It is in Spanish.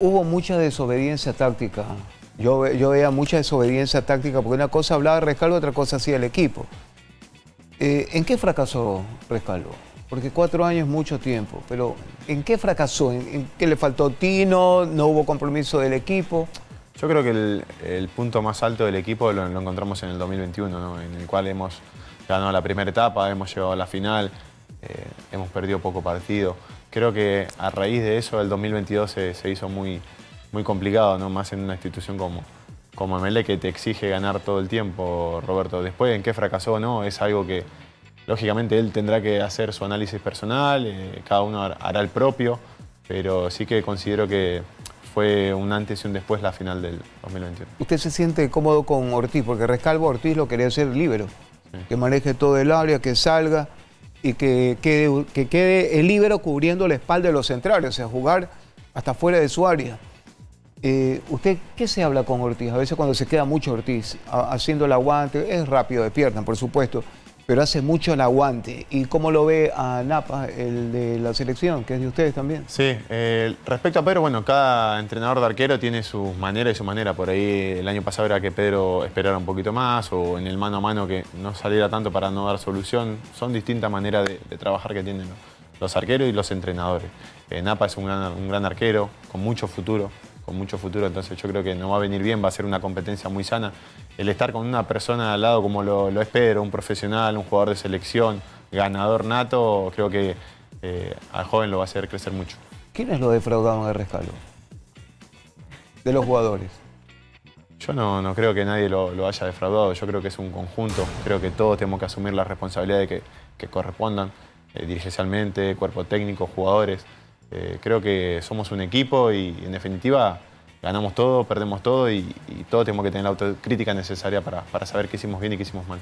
Hubo mucha desobediencia táctica. Yo, yo veía mucha desobediencia táctica porque una cosa hablaba Rescalvo, otra cosa hacía el equipo. Eh, ¿En qué fracasó Rescalvo? Porque cuatro años es mucho tiempo, pero ¿en qué fracasó? ¿En, en qué le faltó tino? ¿No hubo compromiso del equipo? Yo creo que el, punto más alto del equipo lo, encontramos en el 2021, ¿no? en el cual hemos ganado la primera etapa, hemos llegado a la final, eh, hemos perdido poco partido. Creo que a raíz de eso el 2022 se, se hizo muy, muy complicado, ¿no? más en una institución como, como MLE que te exige ganar todo el tiempo, Roberto. Después en qué fracasó o no es algo que lógicamente él tendrá que hacer su análisis personal, eh, cada uno har- hará el propio, pero sí que considero que fue un antes y un después la final del 2021. ¿Usted se siente cómodo con Ortiz? Porque Rescalvo Ortiz lo quería hacer líbero, Sí. que maneje todo el área, que salga y que quede, que quede el líbero cubriendo la espalda de los centrales, o sea, jugar hasta fuera de su área. Eh, ¿Usted qué se habla con Ortiz? A veces cuando se queda mucho Ortiz, haciendo el aguante, es rápido de pierna, por supuesto, pero hace mucho el aguante. ¿Y cómo lo ve a Napa, el de la selección, que es de ustedes también? Sí, eh, respecto a Pedro, bueno, cada entrenador de arquero tiene su manera y su manera. Por ahí el año pasado era que Pedro esperara un poquito más o en el mano a mano que no saliera tanto para no dar solución. Son distintas maneras de, trabajar que tienen los, arqueros y los entrenadores. Eh, Napa es un gran arquero con mucho futuro, con mucho futuro, entonces yo creo que no va a venir bien, va a ser una competencia muy sana. El estar con una persona al lado como lo, lo es Pedro, un profesional, un jugador de selección, ganador nato, creo que eh, al joven lo va a hacer crecer mucho. ¿Quiénes lo defraudaron de Rescalvo? De los jugadores. Yo no, no creo que nadie lo, lo haya defraudado, yo creo que es un conjunto, creo que todos tenemos que asumir las responsabilidades que, que correspondan, eh, dirigencialmente, cuerpo técnico, jugadores. Eh, creo que somos un equipo y en definitiva ganamos todo, perdemos todo y, y todos tenemos que tener la autocrítica necesaria para, para saber qué hicimos bien y qué hicimos mal.